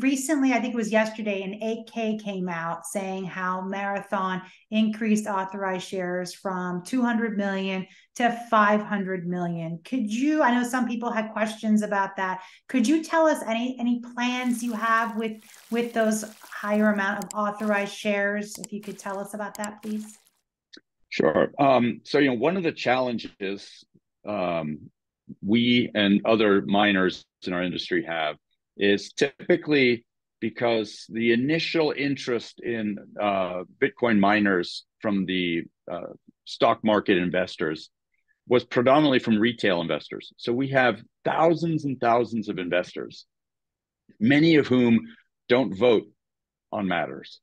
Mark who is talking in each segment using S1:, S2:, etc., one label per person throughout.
S1: Recently, I think it was yesterday, an 8K came out saying how Marathon increased authorized shares from 200 million to 500 million. Could you, I know some people had questions about that. Could you tell us any any plans you have with with those higher amount of authorized shares? If you could tell us about that, please.
S2: Sure. Um, so, you know, one of the challenges um, we and other miners in our industry have is typically because the initial interest in uh, Bitcoin miners from the uh, stock market investors was predominantly from retail investors. So we have thousands and thousands of investors, many of whom don't vote on matters.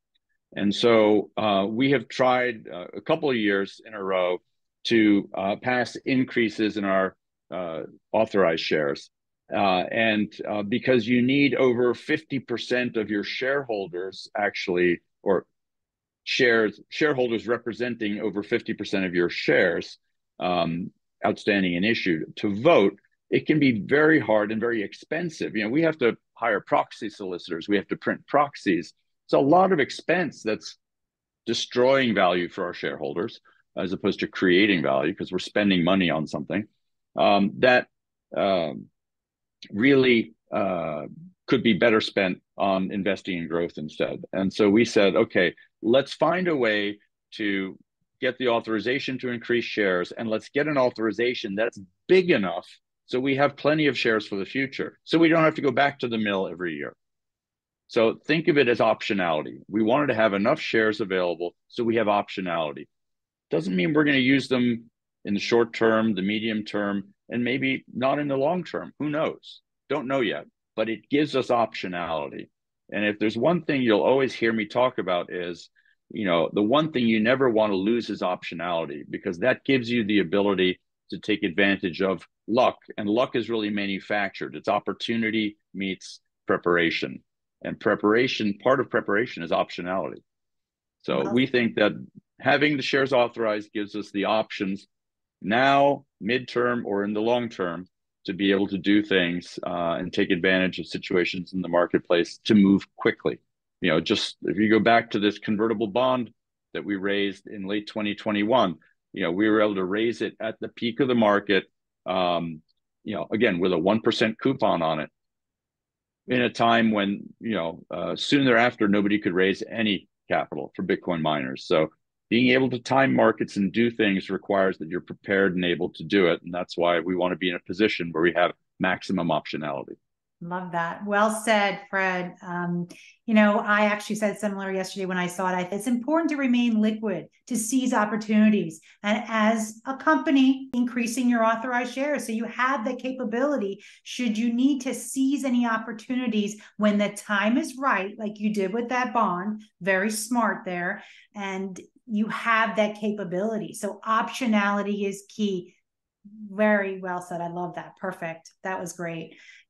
S2: And so uh, we have tried uh, a couple of years in a row to uh, pass increases in our uh, authorized shares. Uh, and uh, because you need over 50% of your shareholders actually, or shares, shareholders representing over 50% of your shares um, outstanding and issued to vote, it can be very hard and very expensive. You know, we have to hire proxy solicitors, we have to print proxies it's a lot of expense that's destroying value for our shareholders as opposed to creating value because we're spending money on something um, that um, really uh, could be better spent on investing in growth instead. And so we said, okay, let's find a way to get the authorization to increase shares and let's get an authorization that's big enough so we have plenty of shares for the future. So we don't have to go back to the mill every year. So think of it as optionality. We wanted to have enough shares available so we have optionality. Doesn't mean we're going to use them in the short term, the medium term, and maybe not in the long term. Who knows? Don't know yet, but it gives us optionality. And if there's one thing you'll always hear me talk about is, you know, the one thing you never want to lose is optionality because that gives you the ability to take advantage of luck. And luck is really manufactured. It's opportunity meets preparation and preparation part of preparation is optionality so wow. we think that having the shares authorized gives us the options now midterm or in the long term to be able to do things uh, and take advantage of situations in the marketplace to move quickly you know just if you go back to this convertible bond that we raised in late 2021 you know we were able to raise it at the peak of the market um, you know again with a 1% coupon on it in a time when you know uh, soon thereafter nobody could raise any capital for Bitcoin miners. So being able to time markets and do things requires that you're prepared and able to do it, and that's why we want to be in a position where we have maximum optionality.
S1: Love that. Well said, Fred. Um, you know, I actually said similar yesterday when I saw it. It's important to remain liquid, to seize opportunities. And as a company, increasing your authorized shares. So you have the capability, should you need to seize any opportunities when the time is right, like you did with that bond, very smart there. And you have that capability. So optionality is key. Very well said. I love that. Perfect. That was great.